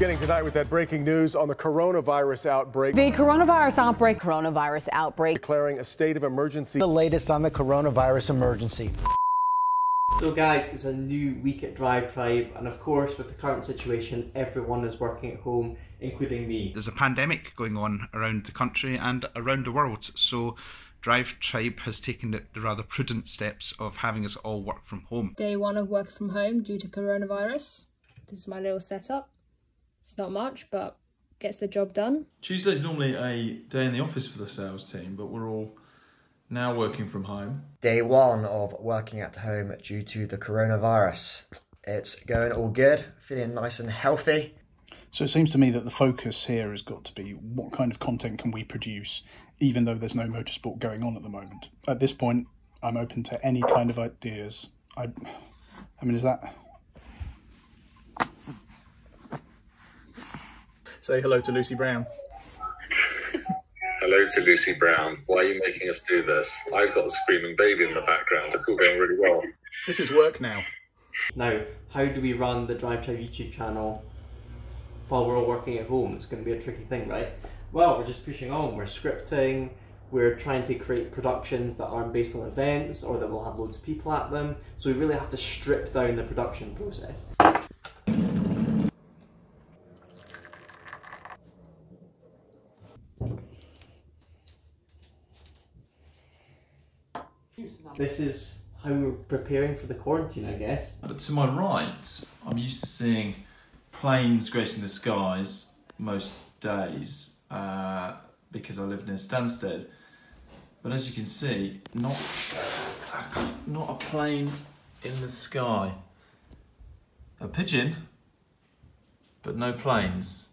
Beginning tonight with that breaking news on the coronavirus outbreak. The coronavirus outbreak, coronavirus outbreak. Declaring a state of emergency. The latest on the coronavirus emergency. So guys, it's a new week at Drive Tribe and of course with the current situation everyone is working at home, including me. There's a pandemic going on around the country and around the world, so Drive Tribe has taken the rather prudent steps of having us all work from home. Day one of work from home due to coronavirus. This is my little setup. It's not much, but gets the job done. Tuesday's normally a day in the office for the sales team, but we're all now working from home. Day one of working at home due to the coronavirus. It's going all good, feeling nice and healthy. So it seems to me that the focus here has got to be what kind of content can we produce, even though there's no motorsport going on at the moment. At this point, I'm open to any kind of ideas. I, I mean, is that Say hello to Lucy Brown. hello to Lucy Brown. Why are you making us do this? I've got a screaming baby in the background. It's all going really well. This is work now. Now, how do we run the Drive Tribe YouTube channel while we're all working at home? It's going to be a tricky thing, right? Well, we're just pushing on. We're scripting. We're trying to create productions that aren't based on events or that will have loads of people at them. So we really have to strip down the production process. This is how we're preparing for the quarantine, I guess. But to my right, I'm used to seeing planes gracing the skies most days uh, because I live near Stansted. But as you can see, not not a plane in the sky. A pigeon, but no planes.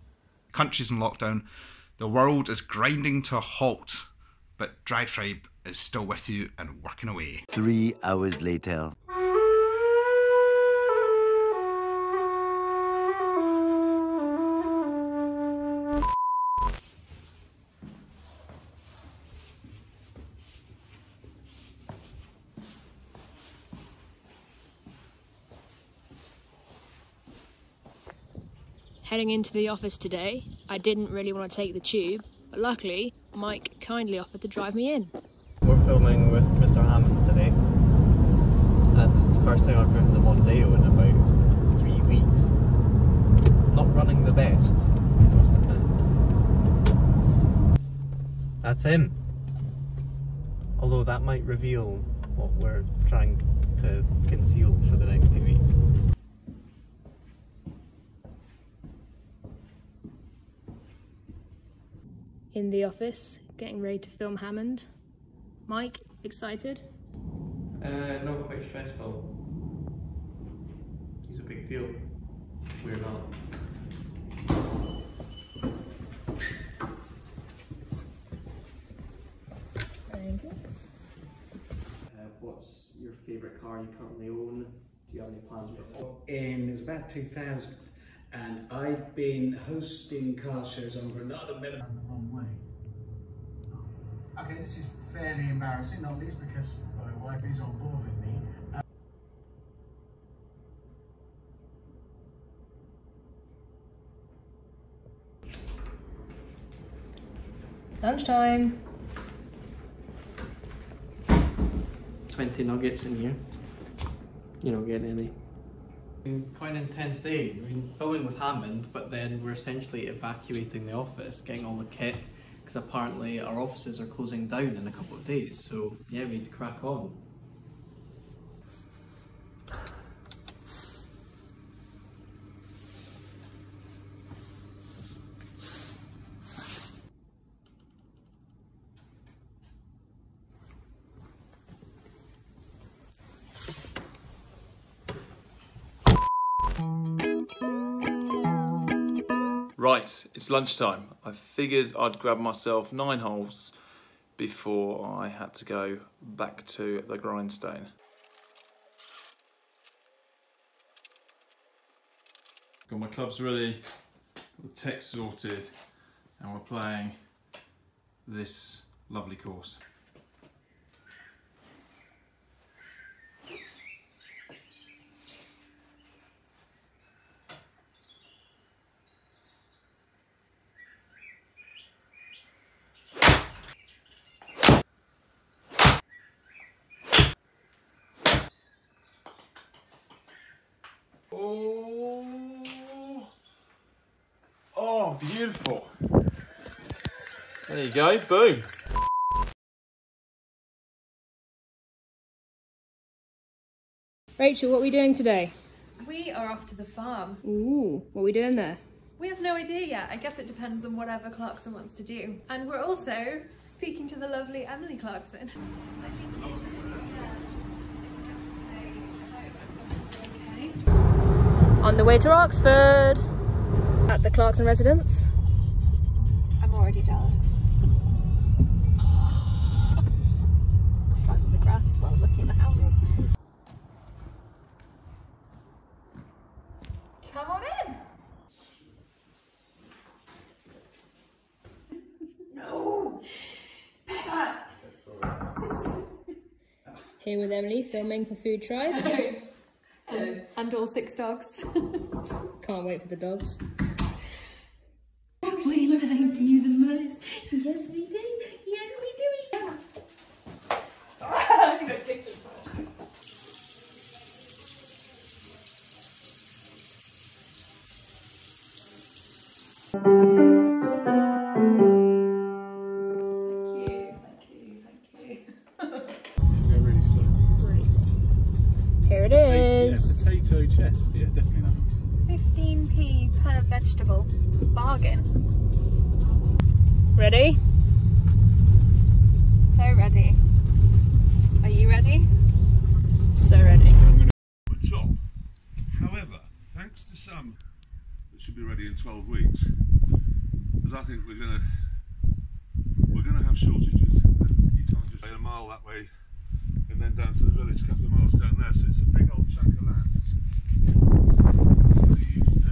Countries in lockdown, the world is grinding to a halt, but Drive Tribe is still with you and working away. Three hours later. Heading into the office today, I didn't really want to take the tube, but luckily Mike kindly offered to drive me in. We're filming with Mr. Hammond today. And it's the first time I've driven the Mondeo in about three weeks. Not running the best, I must admit. That's him. Although that might reveal what we're trying to conceal for the next two weeks. In the office, getting ready to film Hammond. Mike, excited? Uh, no, quite stressful. He's a big deal. We're not. Thank you. Uh, what's your favourite car you currently own? Do you have any plans with it? In, it was about 2000, and I'd been hosting car shows on Granada Minimum the wrong way. Okay, this is fairly embarrassing, not least because my wife is on board with me. Uh, Lunchtime. 20 nuggets in here. You don't get any. Quite an intense day. We've been filming with Hammond, but then we're essentially evacuating the office, getting all the kit, because apparently our offices are closing down in a couple of days. So yeah, we need to crack on. Right, it's lunchtime. I figured I'd grab myself nine holes before I had to go back to the grindstone. Got my clubs ready, the tech sorted, and we're playing this lovely course. Oh, oh, beautiful. There you go, boom. Rachel, what are we doing today? We are off to the farm. Ooh, what are we doing there? We have no idea yet. I guess it depends on whatever Clarkson wants to do. And we're also speaking to the lovely Emily Clarkson. On the way to Oxford. At the Clarkson residence. I'm already jealous. Driving the grass while looking at the house. Come on in. No. Pepper. Here with Emily, filming for Food Tribe. Hello. And all six dogs. Can't wait for the dogs. We like you the most. Yes, we do. Yes, we do. Here is. chest, yeah, definitely not. 15p per vegetable. Bargain. Ready? So ready. Are you ready? So ready. job. However, thanks to some, it should be ready in 12 weeks. Because I think we're gonna we're gonna have shortages. You can't just go a mile that way and then down to the village, a couple of miles down there. So it's a big old chunk of land. They used to-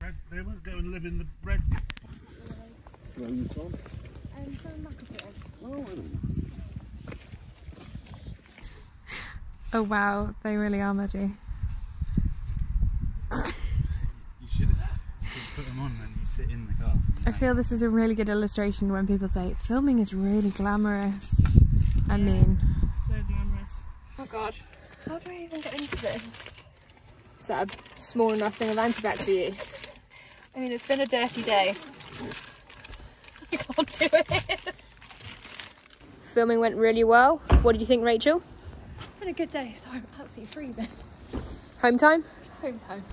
Red- They won't go and live in the red. Where are you from? I'm from Macclesfield. Oh, wait a minute. Oh wow, they really are muddy. You should, should put them on when you sit in the car. I feel this is a really good illustration when people say filming is really glamorous. I mean, So glamorous. oh god, how do I even get into this? Is that a small enough thing of antibac for you? I mean, it's been a dirty day. I can't do it. Filming went really well. What did you think, Rachel? It's been a good day, so I'm absolutely freezing. Home time? Home time.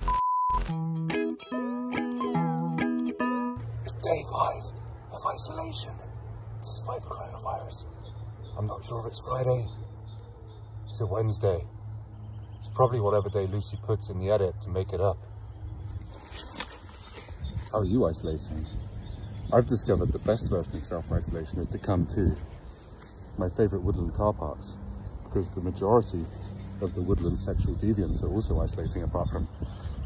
It's day five of isolation to survive coronavirus. I'm not sure if it's Friday. It's a Wednesday? It's probably whatever day Lucy puts in the edit to make it up. How are you isolating? I've discovered the best version of self-isolation is to come to my favourite woodland car parks because the majority of the woodland sexual deviants are also isolating apart from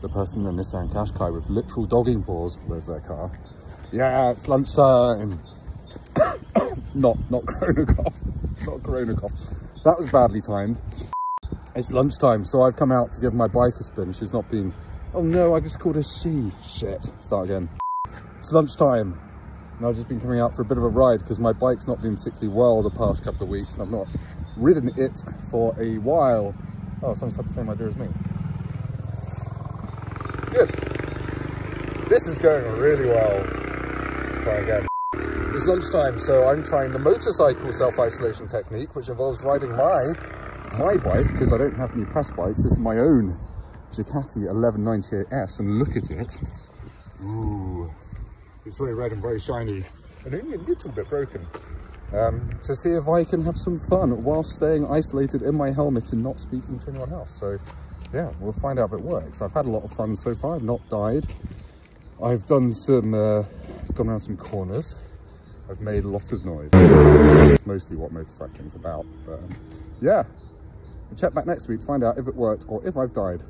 the person in the Nissan Qashqai with literal dogging paws all over their car. Yeah, it's lunchtime. not, not corona cough. Not corona cough. That was badly timed. It's lunchtime, so I've come out to give my bike a spin. She's not been, oh no, I just called her she. Shit, start again. It's lunchtime. And I've just been coming out for a bit of a ride because my bike's not been particularly well the past couple of weeks. And I've not ridden it for a while. Oh, someone's had the same idea as me. Good. This is going really well. Try again. It's lunchtime, so I'm trying the motorcycle self-isolation technique, which involves riding my my bike, because I don't have any press bikes. This is my own Ducati 1198S, and look at it. Ooh, it's very red and very shiny, and only a little bit broken. Um, to see if I can have some fun whilst staying isolated in my helmet and not speaking to anyone else. So, yeah, we'll find out if it works. I've had a lot of fun so far. I've not died. I've done some, uh, gone around some corners. I've made a lot of noise. It's mostly what motorcycling's about. But yeah, I'll check back next week, to find out if it worked or if I've died.